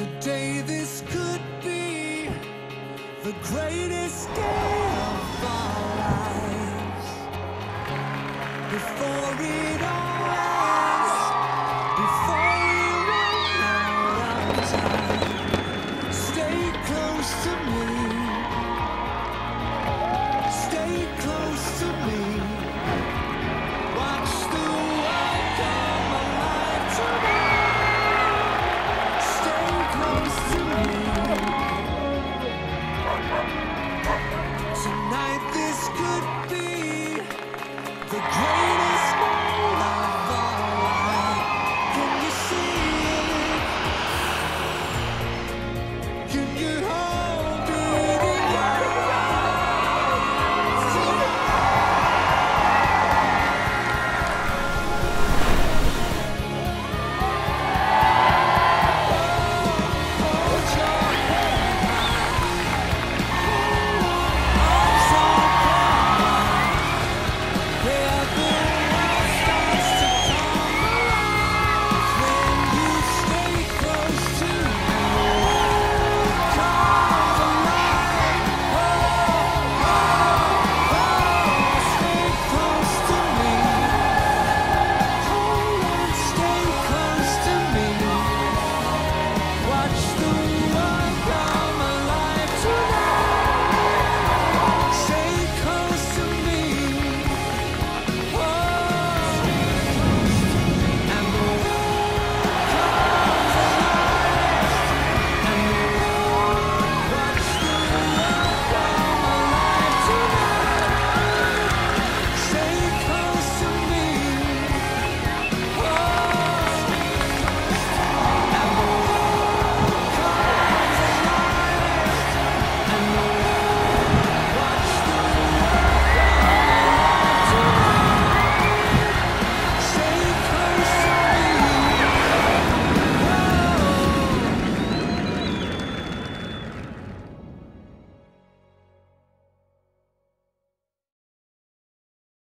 Today this could be the greatest day of our lives. Before it all ends, before we run out of time, stay close to me.